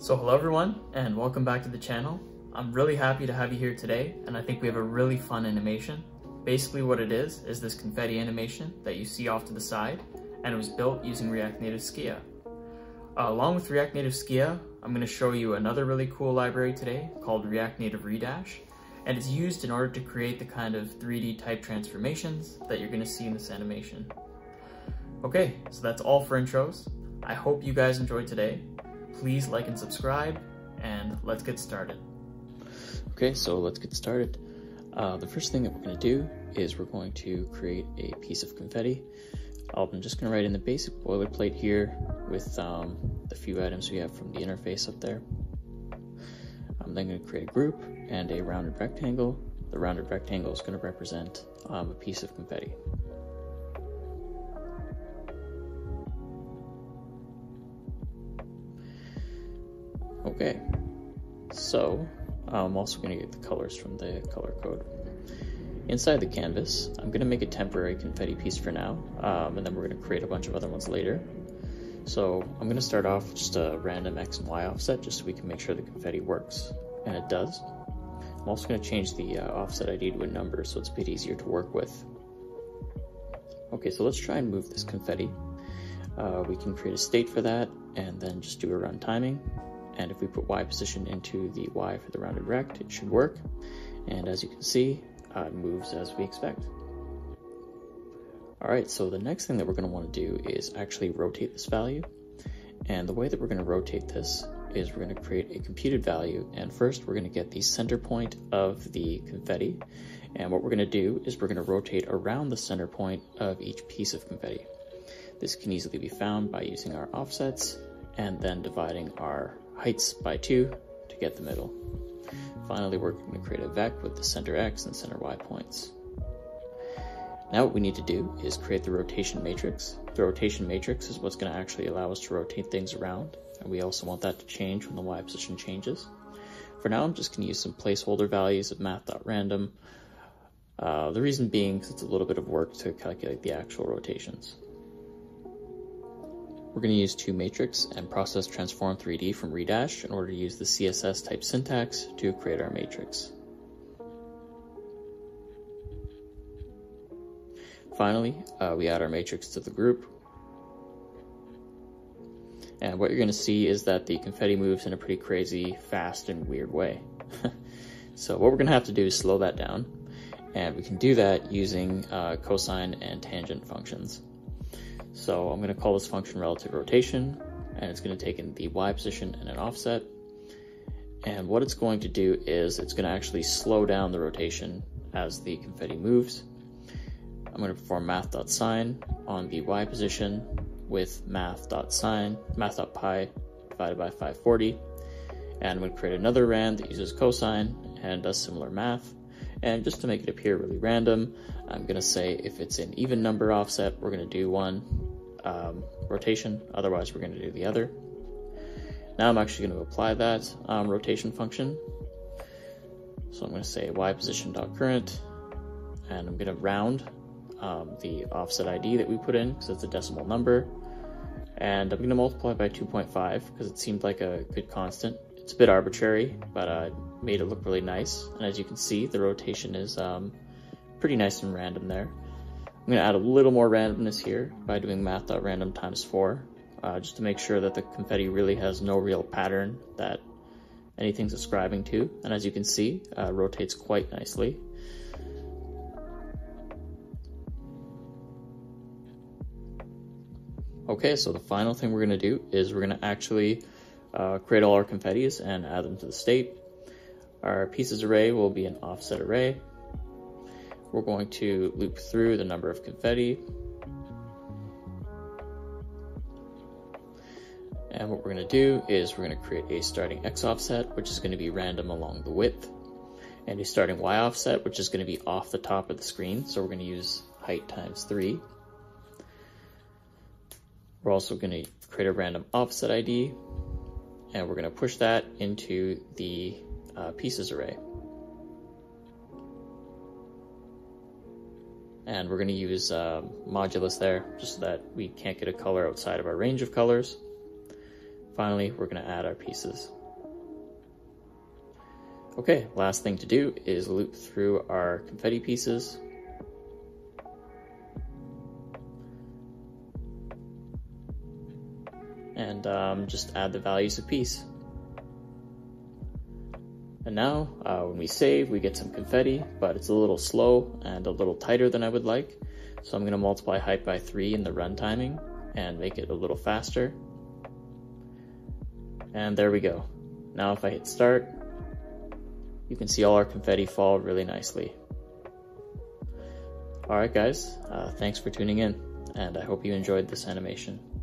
So hello everyone and welcome back to the channel. I'm really happy to have you here today and I think we have a really fun animation. Basically what it is, is this confetti animation that you see off to the side and it was built using React Native Skia. Uh, along with React Native Skia, I'm going to show you another really cool library today called React Native Redash and it's used in order to create the kind of 3D type transformations that you're going to see in this animation. Okay, so that's all for intros. I hope you guys enjoyed today Please like and subscribe, and let's get started. Okay, so let's get started. Uh, the first thing that we're going to do is we're going to create a piece of confetti. I'm just going to write in the basic boilerplate here with um, the few items we have from the interface up there. I'm then going to create a group and a rounded rectangle. The rounded rectangle is going to represent um, a piece of confetti. Okay, so I'm also going to get the colors from the color code. Inside the canvas, I'm going to make a temporary confetti piece for now, um, and then we're going to create a bunch of other ones later. So I'm going to start off with just a random X and Y offset just so we can make sure the confetti works, and it does. I'm also going to change the uh, offset ID to a number so it's a bit easier to work with. Okay, so let's try and move this confetti. Uh, we can create a state for that and then just do a run timing and if we put Y position into the Y for the rounded rect, it should work. And as you can see, uh, it moves as we expect. All right, so the next thing that we're gonna to want to do is actually rotate this value. And the way that we're gonna rotate this is we're gonna create a computed value. And first we're gonna get the center point of the confetti. And what we're gonna do is we're gonna rotate around the center point of each piece of confetti. This can easily be found by using our offsets and then dividing our heights by 2 to get the middle. Finally, we're going to create a vec with the center x and center y points. Now what we need to do is create the rotation matrix. The rotation matrix is what's going to actually allow us to rotate things around, and we also want that to change when the y position changes. For now, I'm just going to use some placeholder values of math.random. Uh, the reason being because it's a little bit of work to calculate the actual rotations. We're going to use toMatrix and process transform 3D from Redash in order to use the CSS type syntax to create our matrix. Finally, uh, we add our matrix to the group. And what you're going to see is that the confetti moves in a pretty crazy, fast, and weird way. so what we're going to have to do is slow that down. And we can do that using uh, cosine and tangent functions. So I'm going to call this function relative rotation, and it's going to take in the y position and an offset. And what it's going to do is it's going to actually slow down the rotation as the confetti moves. I'm going to perform math.sine on the y position with math.sine, math.pi divided by 540. And I'm going to create another rand that uses cosine and does similar math. And just to make it appear really random, I'm going to say if it's an even number offset, we're going to do one um, rotation, otherwise we're going to do the other. Now I'm actually going to apply that um, rotation function. So I'm going to say y position dot current, and I'm going to round um, the offset ID that we put in because it's a decimal number. And I'm going to multiply by 2.5 because it seemed like a good constant. It's a bit arbitrary, but uh, made it look really nice. And as you can see, the rotation is um, pretty nice and random there. I'm to add a little more randomness here by doing math.random times 4, uh, just to make sure that the confetti really has no real pattern that anything's ascribing to. And as you can see, uh, rotates quite nicely. Okay, so the final thing we're going to do is we're going to actually uh, create all our confettis and add them to the state. Our pieces array will be an offset array. We're going to loop through the number of confetti. And what we're going to do is we're going to create a starting x offset, which is going to be random along the width, and a starting y offset, which is going to be off the top of the screen. So we're going to use height times 3. We're also going to create a random offset ID, and we're going to push that into the uh, pieces array. And we're going to use uh, modulus there just so that we can't get a color outside of our range of colors. finally, we're gonna add our pieces. Okay, last thing to do is loop through our confetti pieces. And um, just add the values of piece. And now, uh, when we save, we get some confetti, but it's a little slow and a little tighter than I would like. So I'm gonna multiply height by three in the run timing and make it a little faster. And there we go. Now if I hit start, you can see all our confetti fall really nicely. Alright guys, uh, thanks for tuning in, and I hope you enjoyed this animation.